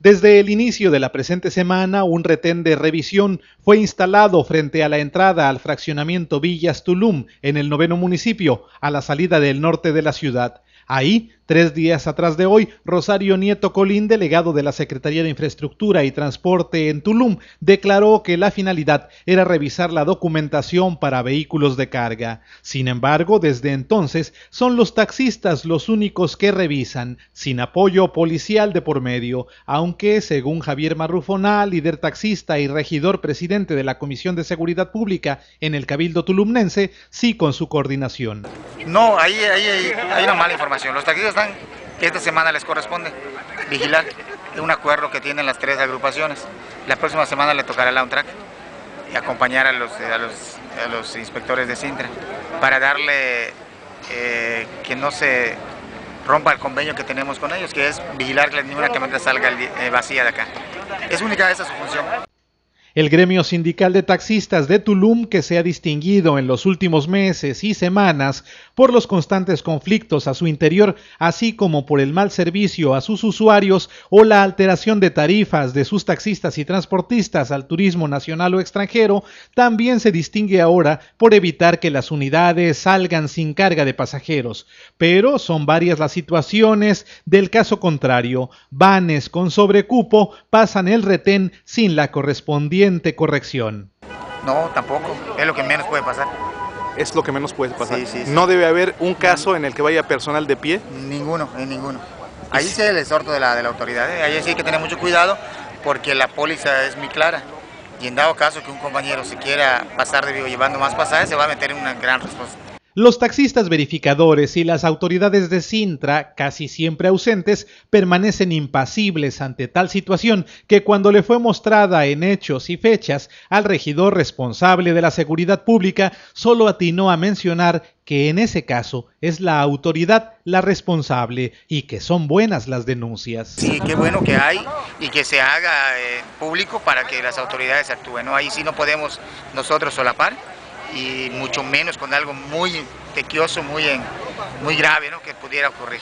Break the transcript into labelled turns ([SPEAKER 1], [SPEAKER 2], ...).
[SPEAKER 1] Desde el inicio de la presente semana, un retén de revisión fue instalado frente a la entrada al fraccionamiento Villas Tulum, en el noveno municipio, a la salida del norte de la ciudad. Ahí, tres días atrás de hoy, Rosario Nieto Colín, delegado de la Secretaría de Infraestructura y Transporte en Tulum, declaró que la finalidad era revisar la documentación para vehículos de carga. Sin embargo, desde entonces son los taxistas los únicos que revisan, sin apoyo policial de por medio, aunque, según Javier Marrufonal, líder taxista y regidor presidente de la Comisión de Seguridad Pública en el Cabildo Tulumnense, sí con su coordinación.
[SPEAKER 2] No, ahí, ahí, hay una mala información. Los taxistas están, esta semana les corresponde vigilar un acuerdo que tienen las tres agrupaciones. La próxima semana le tocará la UNTRAC y acompañar a los, a los, inspectores de Sintra para darle eh, que no se rompa el convenio que tenemos con ellos, que es vigilar que ninguna camioneta salga eh, vacía de acá. Es única esa su función.
[SPEAKER 1] El gremio sindical de taxistas de Tulum, que se ha distinguido en los últimos meses y semanas por los constantes conflictos a su interior, así como por el mal servicio a sus usuarios o la alteración de tarifas de sus taxistas y transportistas al turismo nacional o extranjero, también se distingue ahora por evitar que las unidades salgan sin carga de pasajeros. Pero son varias las situaciones del caso contrario. Vanes con sobrecupo pasan el retén sin la correspondiente corrección.
[SPEAKER 2] No, tampoco. Es lo que menos puede pasar.
[SPEAKER 3] Es lo que menos puede pasar. No debe haber un caso en el que vaya personal de pie.
[SPEAKER 2] Ninguno, en ninguno. Ahí sí es el exhorto de la, de la autoridad. ¿eh? Ahí sí hay que tener mucho cuidado porque la póliza es muy clara. Y en dado caso que un compañero se quiera pasar de vivo llevando más pasajes, se va a meter en una gran responsabilidad.
[SPEAKER 1] Los taxistas verificadores y las autoridades de Sintra, casi siempre ausentes, permanecen impasibles ante tal situación que cuando le fue mostrada en hechos y fechas al regidor responsable de la seguridad pública, solo atinó a mencionar que en ese caso es la autoridad la responsable y que son buenas las denuncias.
[SPEAKER 2] Sí, qué bueno que hay y que se haga eh, público para que las autoridades actúen. Ahí sí no podemos nosotros solapar y mucho menos con algo muy tequioso, muy, muy grave ¿no? que pudiera ocurrir.